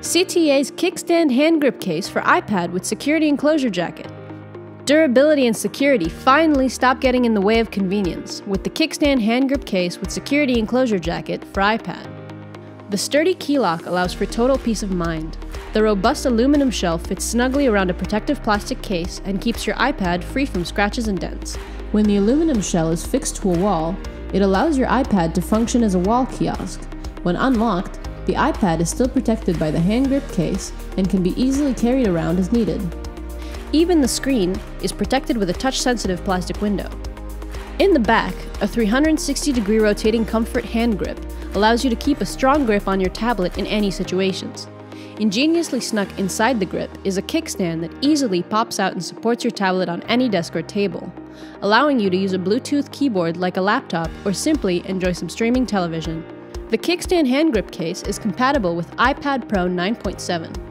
CTA's kickstand hand grip case for iPad with security enclosure jacket. Durability and security finally stop getting in the way of convenience with the kickstand hand grip case with security enclosure jacket for iPad. The sturdy key lock allows for total peace of mind. The robust aluminum shell fits snugly around a protective plastic case and keeps your iPad free from scratches and dents. When the aluminum shell is fixed to a wall, it allows your iPad to function as a wall kiosk. When unlocked, the iPad is still protected by the hand grip case and can be easily carried around as needed. Even the screen is protected with a touch-sensitive plastic window. In the back, a 360 degree rotating comfort hand grip allows you to keep a strong grip on your tablet in any situations. Ingeniously snuck inside the grip is a kickstand that easily pops out and supports your tablet on any desk or table, allowing you to use a Bluetooth keyboard like a laptop or simply enjoy some streaming television. The kickstand hand grip case is compatible with iPad Pro 9.7,